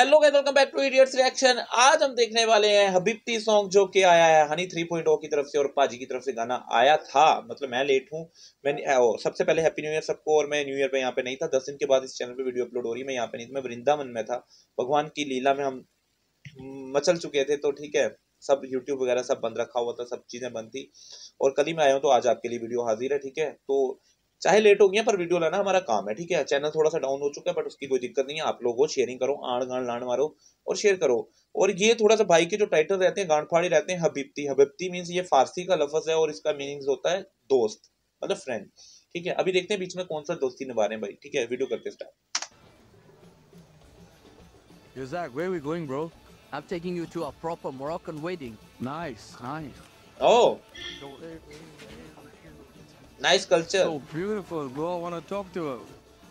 Hello guys welcome back to idiots reaction आज हम देखने वाले हैं हबीबती सॉन्ग जो कि आया है हनी 3.0 की तरफ़ से और पाजी की तरफ़ से गाना आया था। मतलब मैं लेट हूँ। मैं सबसे पहले हैप्पी न्यू ईयर सबको और मैं न्यू ईयर पे यहाँ पे नहीं था। दस दिन के बाद इस चैनल पे वीडियो अपलोड हो रही है, मैं यहाँ पे नहीं था। मैं वृंदावन में था। भगवान की लीला में हम मचल चुके थे तो ठीक है। सब यूट्यूब वगैरह सब बंद रखा हुआ था, सब चीज़ें बंद थी। और कल ही मैं आया हूँ तो आज आपके लिए वीडियो हाजिर है, ठीक है। तो चाहे लेट हो गया पर वीडियो लाना हमारा काम है ठीक है? चैनल थोड़ा सा डाउन हो चुका है बट उसकी कोई दिक्कत नहीं है। आप लोगों शेयरिंग करो आड़ गाड़ लाण मारो और शेयर करो। और ये थोड़ा सा भाई के जो टाइटल रहते हैं गांड फाड़ी रहते हैं हबीबती हबीबती मीन्स ये फारसी का लफज है और इसका मीनिंग होता है दोस्त मतलब फ्रेंड ठीक है? अभी देखते हैं बीच में कौन सा दोस्ती निभा रहे हैं भाई ठीक है? वीडियो करते start Yo, Zach, where are we going, bro? I'm taking you to a proper Moroccan wedding. Nice, nice. Oh, nice culture. So beautiful, bro. I want to talk to her.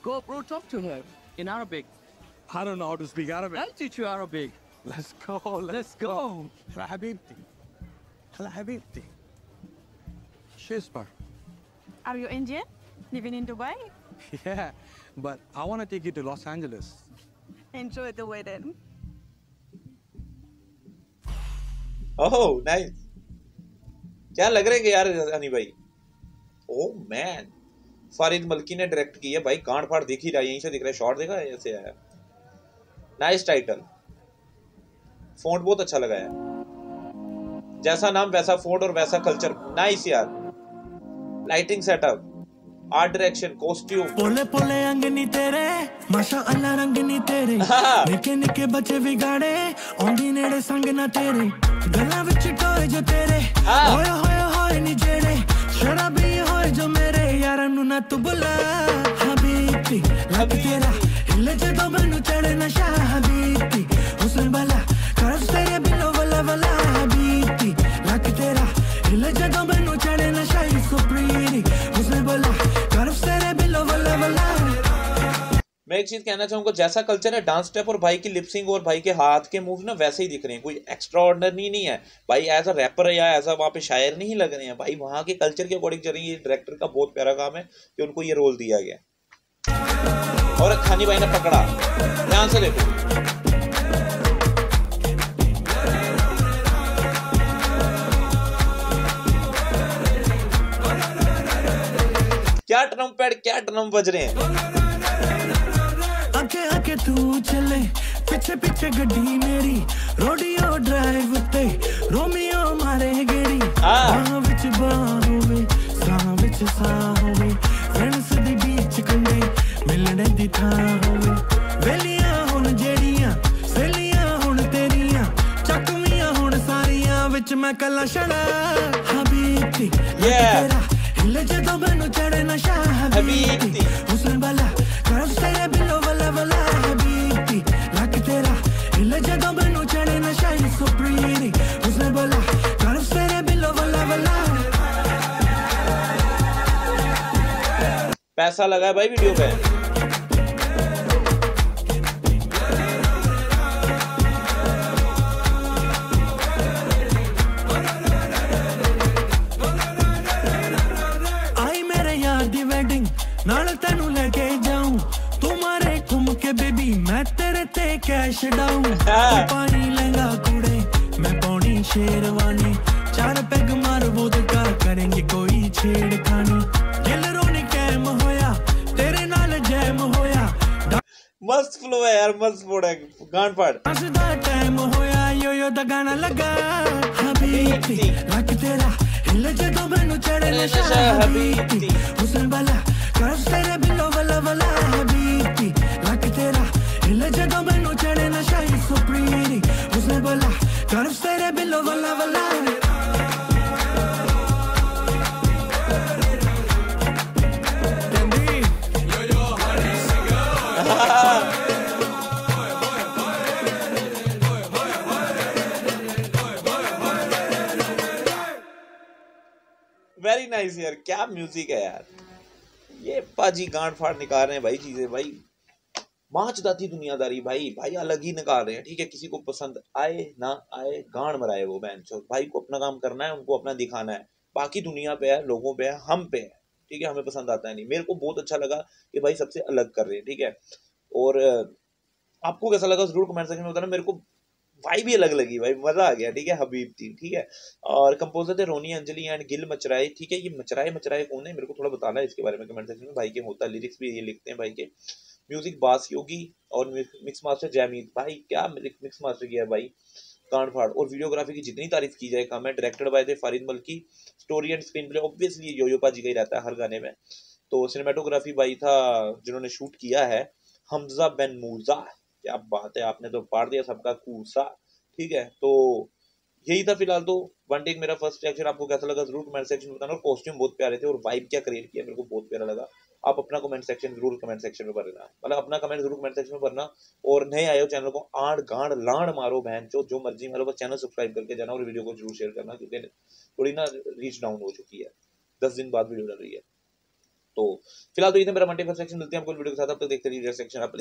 Go, bro, talk to her in Arabic. I don't know how to speak Arabic. I'll teach you Arabic. Let's go, let's go. Hala habibti. Hala habibti. Shishbar. Are you Indian? Living in Dubai? Yeah, but I want to take you to Los Angeles. Enjoy the wedding. Oh nice क्या लग रहे हैं यार हनी भाई oh man Farid Melchi ने direct की है भाई कांड फाड़ दिख ही रहा है यहीं से दिख रहा है शॉर्ट देखा है ऐसे आया। नाइस टाइटल फ़ोन बहुत अच्छा लगा है जैसा नाम वैसा फोर्ड और वैसा कल्चर नाइस यार। Lighting setup art direction costume पोले पोले अंगनी तेरे माशा अल्लाह रंगनी तेरे। हाँ, हाँ। निके निके बच्चे बिगाड़े औंधी नेड़े संग ना तेरे। गला विच टोए जो तेरे। होया होया होए नी जे। ਨੂੰ ਨਾ ਤੂੰ ਬੁਲਾ ਹਬੀਬੀ ਲੱਗ ਤੇਰਾ ਹਿੱਲੇ ਜਦੋਂ ਮੈਨੂੰ ਚੜੇ ਨਸ਼ਾ ਹਬੀਬੀ एक चीज़ कहना चाहूँगा, जैसा कल्चर है डांस स्टेप और भाई की लिपसिंग और भाई के हाथ के मूव ना वैसे ही दिख रहे हैं। कोई एक्स्ट्रा ऑर्डनरी नहीं है। भाई एज अ रैपर या एज अ वहाँ पे शायर नहीं लग रहे हैं। भाई वहाँ के कल्चर के अकॉर्डिंग चल रही है। डायरेक्टर का बहुत प्यारा काम है कि उनको ये रोल दिया गया और खानी भाई ने पकड़ा। ध्यान से देखो। क्या ट्रम्पेट क्या ड्रम बज रहे हैं? आके आके तू चले। पीछे पीछे गड्डी मेरी। रोडियो ड्राइव ते रोमियो मारे गेड़ी हाँ। बाहों विच बाहों वे सा विच साहों में। फ्रेंड्स दी बीच कंडे मिलने दी थाहों में। वेलियाँ हुन जेड़ियाँ सेलियाँ हुन तेरियाँ। चकमियाँ हुन सारियाँ विच मैं कला छड़ा। हबीबी yeah. तेरा हिले जदों मैनू चढ़े नशा। हबीबी हुस्न पैसा लगा है भाई वीडियो में लेके जाऊँ। तुम्हारे घूम के बेबी मैं तेरे ते कैश डाऊं। हाँ। पानी लगा कूड़े मैं पौनी शेरवानी। चार पेग मार वो करेंगे कोई छेड़खानी। मस्त फ्लो है यार मस्त फोड़ है गान फाड़ हंसदा टाइम होया यो यो दा गाना लगा। हबीबी रख तेरा हिल जे जदों मैनू चढ़े नशा हबीबी हुस्न वाला कर तेरे बिनो वाला वाला हबीबी। रख तेरा हिल जे जदों मैनू चढ़े नशा ही सुप्रीरी। हुस्न वाला कर तेरे बिनो वाला वाला। वेरी नाइस यार, क्या म्यूज़िक है यार। ये पाजी गांड फाड़ निकाल रहे हैं भाई चीज़ें, भाई। माच दाती दुनियादारी भाई भाई अलग ही निकाल रहे हैं, ठीक है? किसी को पसंद आए ना आए, गांड मराए वो बहन चो भाई को अपना काम करना है, उनको अपना दिखाना है। बाकी दुनिया पे है, लोगों पे है, हम पे है, ठीक है? हमें पसंद आता है नहीं। मेरे को बहुत अच्छा लगा कि भाई सबसे अलग कर रहे हैं, ठीक है? और आपको कैसा लगा? ज़रूर कमेंट सेक्शन में बताना। मेरे को वाई भी अलग लगी, भाई, मज़ा आ गया, ठीक है, हबीब थी ठीक है। और कंपोजर थे रोनी, अंजलि एंड गिल मचराए ठीक है, ये मचराए मचराए कौन है, मेरे को थोड़ा बताना है इसके बारे में कमेंट सेक्शन में। भाई के होता है लिरिक्स भी ये लिखते हैं भाई के। म्यूज़िक बास योगी और मिक्स मास्टर जैमीद भाई, क्या मिक्स मास्टर किया भाई? कांड फाड़। और वीडियोग्राफी की जितनी तारीफ़ की जाए कम है डायरेक्टेड बाय थे Farid Malki. Story and screenplay obviously yo yo पाजी का ही रहता है हर गाने में। तो सिनेमाटोग्राफी भाई था, जिन्होंने शूट किया है, हमजा बेन मूजा क्या बात है, आपने तो पाड़ दिया सबका कूसा, ठीक है? तो यही था फ़िलहाल तो। वन टेक मेरा फ़र्स्ट रिएक्शन आपको कैसा लगा ज़रूर कमेंट सेक्शन में बताना। और कॉस्ट्यूम बहुत प्यारे थे और वाइब क्या क्रिएट किया, मेरे को बहुत प्यारा लगा। आप अपना कमेंट सेक्शन ज़रूर कमेंट सेक्शन में भरना। मतलब अपना कमेंट ज़रूर कमेंट सेक्शन में भरना। और नए आए हो चैनल को, आड़ गांड लाड़ मारो बहन जो जो मर्ज़ी मारो, बस चैनल सब्सक्राइब करके जाना और वीडियो को ज़रूर शेयर करना, क्योंकि थोड़ी ना रीच डाउन हो चुकी है। दस दिन बाद वीडियो डल रही है। तो फ़िलहाल तो ये मेरा मंडे फ़र्स्ट सेक्शन मिलते हैं आपको वीडियो के साथ। तक देखते रहिए सेक्शन आप